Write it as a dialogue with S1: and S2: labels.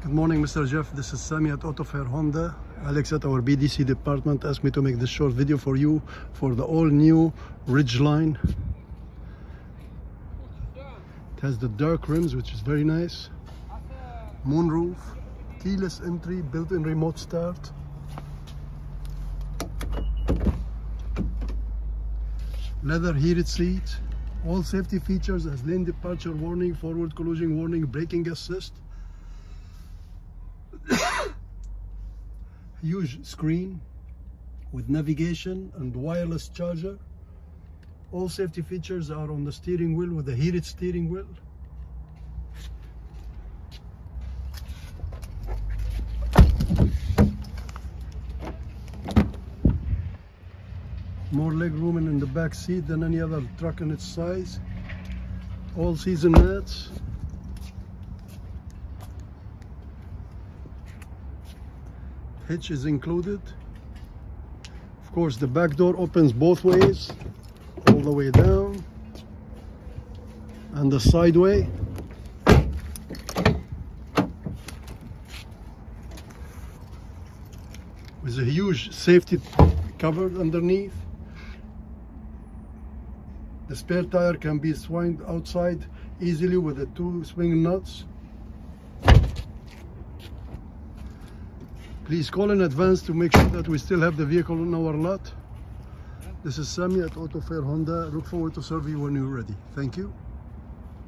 S1: Good morning, Mr. Jeff. This is Sami at AutoFair Honda. Alex at our BDC department asked me to make this short video for you for the all new Ridgeline. It has the dark rims, which is very nice. Moonroof, keyless entry, built-in remote start. Leather heated seat. all safety features as lane departure warning, forward collision warning, braking assist. Huge screen with navigation and wireless charger. All safety features are on the steering wheel with a heated steering wheel. More leg room in the back seat than any other truck in its size. All season mats. Hitch is included. Of course the back door opens both ways all the way down and the side way. With a huge safety cover underneath. The spare tire can be swung outside easily with the two swing nuts Please call in advance to make sure that we still have the vehicle on our lot. This is Sami at Auto Fair Honda. Look forward to serve you when you're ready. Thank you.